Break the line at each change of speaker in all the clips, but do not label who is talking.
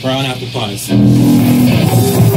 Brown apple pies.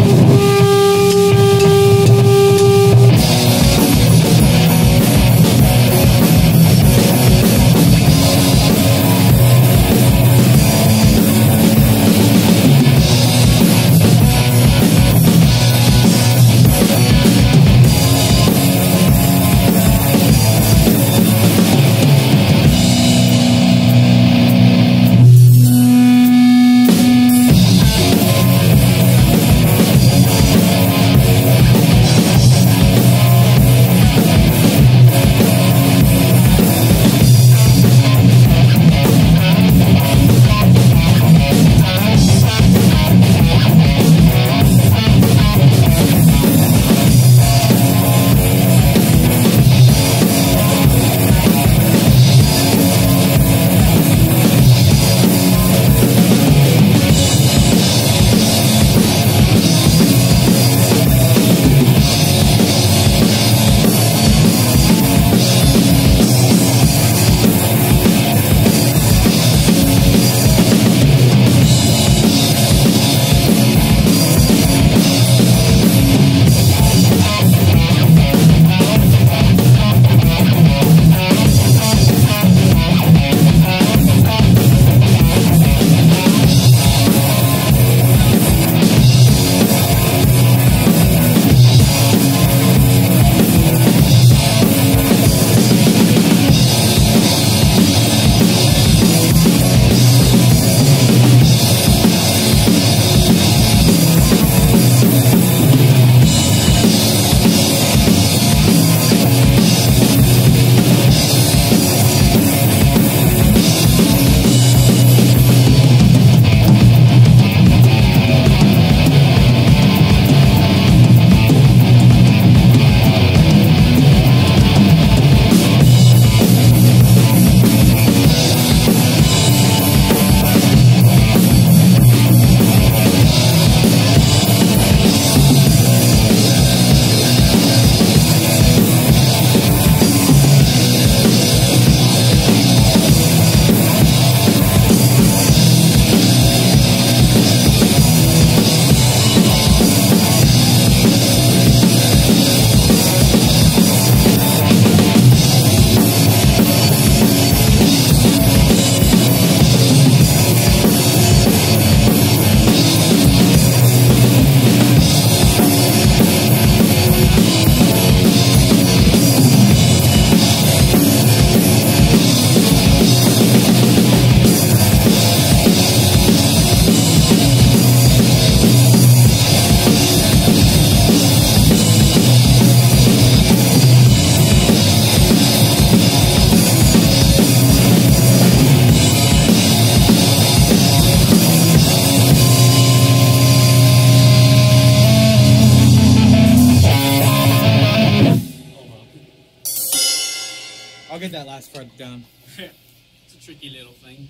I'll get that last part down.
it's a tricky little thing.